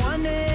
One day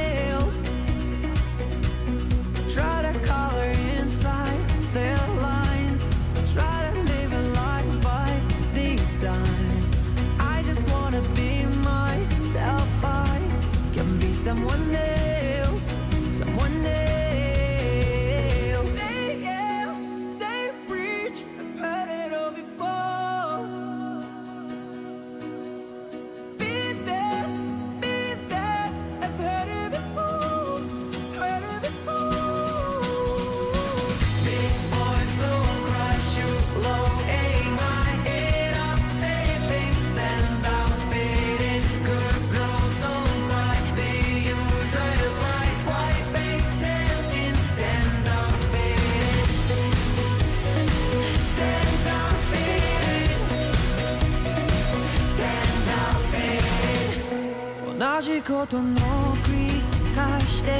同じことの繰り返して